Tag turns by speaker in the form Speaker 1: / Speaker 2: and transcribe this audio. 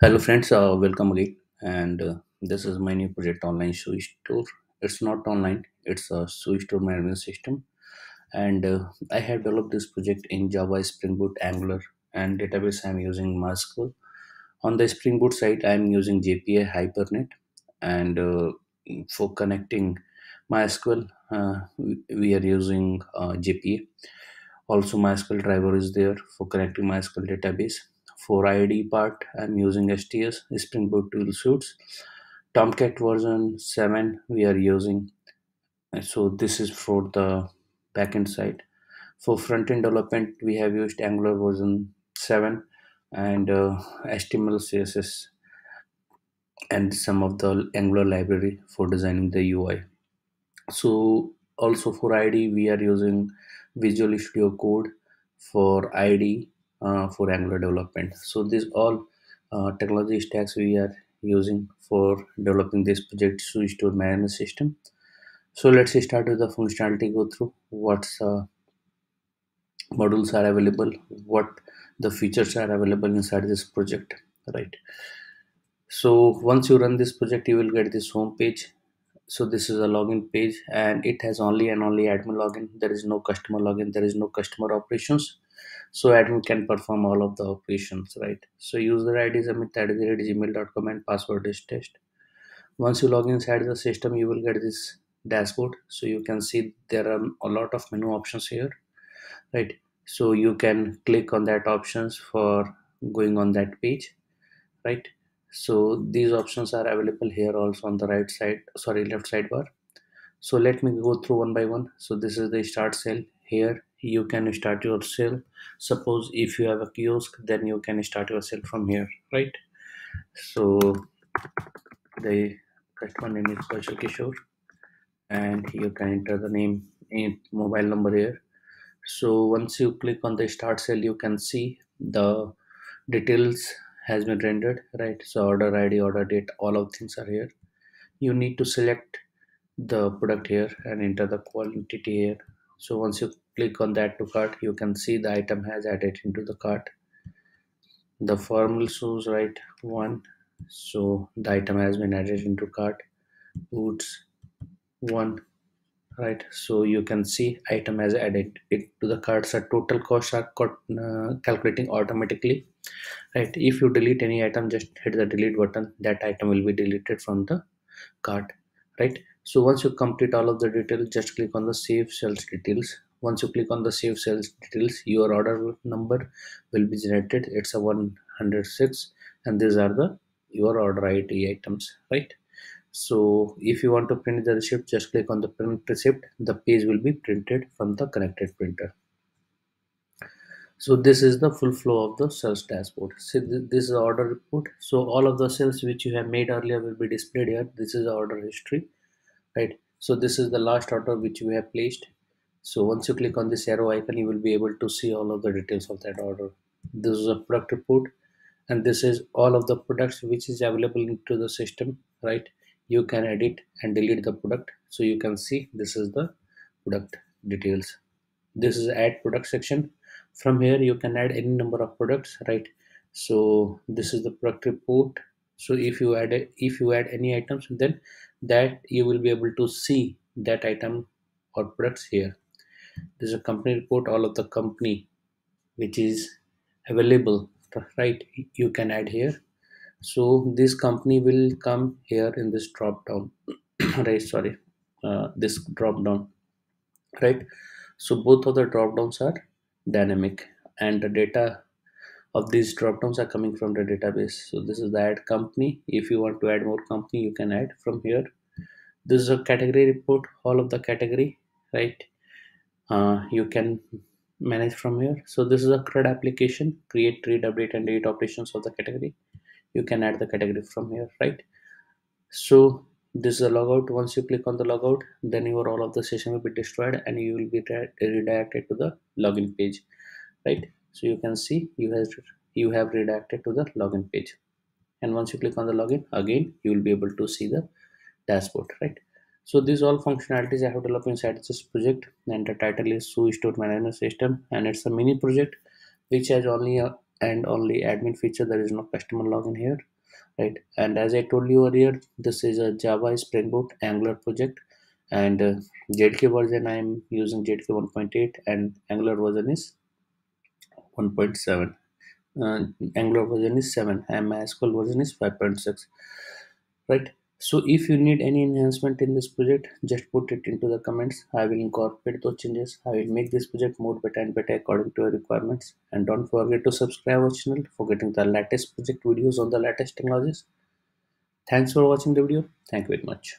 Speaker 1: Hello friends, uh, welcome again. And uh, this is my new project online shoe store. It's not online, it's a shoe store management system. And uh, I have developed this project in Java, Spring Boot, Angular, and database I'm using MySQL. On the Spring Boot side, I'm using JPA Hibernate. And uh, for connecting MySQL, uh, we we are using uh, JPA. Also, MySQL driver is there for connecting MySQL database. For IDE part, I'm using STS Spring Boot Tool Suits. Tomcat version 7 we are using. So this is for the backend side. For front-end development, we have used Angular version 7 and uh, HTML, CSS, and some of the Angular library for designing the UI. So also for IDE, we are using Visual Studio Code for IDE for Angular development. So these all uh, technology stacks we are using for developing this project Switch Store management system. So let's start with the functionality. Go through what's uh, modules are available, what the features are available inside this project, right? So once you run this project, you will get this home page so this is a login page and it has only and only admin login there is no customer login there is no customer operations so admin can perform all of the operations right? So user id is amit at gmail.com and password is test. Once you log inside the system you will get this dashboard. So you can see there are a lot of menu options here right? So you can click on that options for going on that page right? So these options are available here also on the right side sorry left sidebar. So let me go through one by one. So this is the start cell here you can start your sale suppose if you have a kiosk then you can start your sale from here right? So the customer name is Kaushal Kishore and you can enter the name in mobile number here. So once you click on the start sale you can see the details has been rendered right? So order id order date all of things are here. You need to select the product here and enter the quantity here. So once you click on that to cart you can see the item has added into the cart the formal shoes right one. So the item has been added into cart boots one right? So you can see item has added it to the cart so total costs are uh, calculating automatically right? If you delete any item just hit the delete button. That item will be deleted from the cart right? So once you complete all of the details just click on the save sales details once you click on the save sales details your order number will be generated. It's a 106 and these are the your order id items right? So if you want to print the receipt just click on the print receipt. The page will be printed from the connected printer. So this is the full flow of the sales dashboard. So th- this is the order report. So all of the sales which you have made earlier will be displayed here. This is the order history right? So this is the last order which we have placed so once you click on this arrow icon you will be able to see all of the details of that order. This is a product report and this is all of the products which is available into the system right? You can edit and delete the product so you can see this is the product details. This is add product section. From here you can add any number of products right? So this is the product report. So if you add a, if you add any items then that you will be able to see that item or products here this is a company report all of the company which is available right? You can add here. So this company will come here in this drop down right? Sorry uh, this drop down right? So both of the drop downs are dynamic and the data of these drop downs are coming from the database. So this is the add company. If you want to add more company you can add from here. This is a category report all of the category right uh, you can manage from here. So this is a CRUD application. Create read update and delete operations of the category. You can add the category from here right? So this is a logout. Once you click on the logout then your all of the session will be destroyed and you will be redirected to the login page right? So you can see you have you have redirected to the login page. And once you click on the login again you will be able to see the dashboard right so these all functionalities i have developed inside this project. And the title is Shoe store management system. And it's a mini project which has only a and only admin feature. There is no customer login here right? And as i told you earlier this is a java spring boot angular project. And uh, jdk version i am using jdk 1.8 and angular version is 1.7 uh, angular version is 7 and mysql version is 5.6 right so if you need any enhancement in this project just put it into the comments. I will incorporate those changes. I will make this project more better and better according to your requirements. And don't forget to subscribe our channel for getting the latest project videos on the latest technologies. Thanks for watching the video. Thank you very much